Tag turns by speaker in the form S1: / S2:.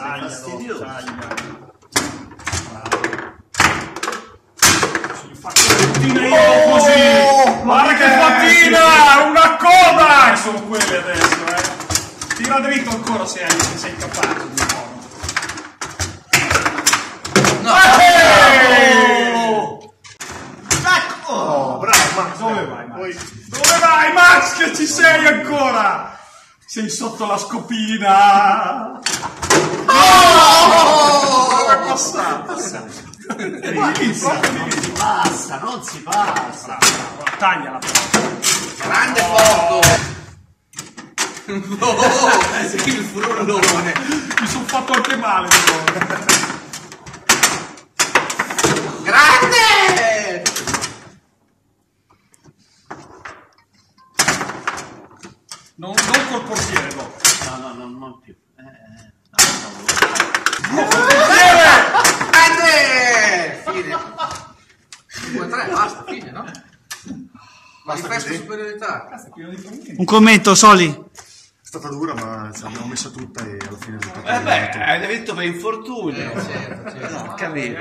S1: Taglia, taglia,
S2: fastidioso.
S1: taglia. Bravo. Ci faccio puntine io così! Guarda che patina! Una coda! Sono quelle adesso, eh! Tira dritto ancora se, hai, se sei capace di nuovo.
S2: No!
S1: Ecco!
S3: Oh, bravo, Max.
S1: Dove vai, Max?
S3: Poi-
S1: Dove vai, Max? Che ci sei ancora? Sei sotto la scopina! Oh!
S2: Non si passa, non si passa.
S1: Tagliala.
S4: Grande porto! Oh, sì, il frullone!
S1: Mi sono fatto anche male.
S4: Grande!
S1: Non, non col portiere, no.
S2: No, no, no, non più. Eh, eh, no, no,
S4: Grande! Fine. 5-3, basta, fine, no? Manifesto superiorità.
S1: Cazzo, punti.
S5: Un commento, Soli.
S3: È stata dura, ma ce l'abbiamo messa tutta e alla fine è risultato
S2: Eh beh, hai detto per infortunio.
S4: certo, certo.
S2: No, capito.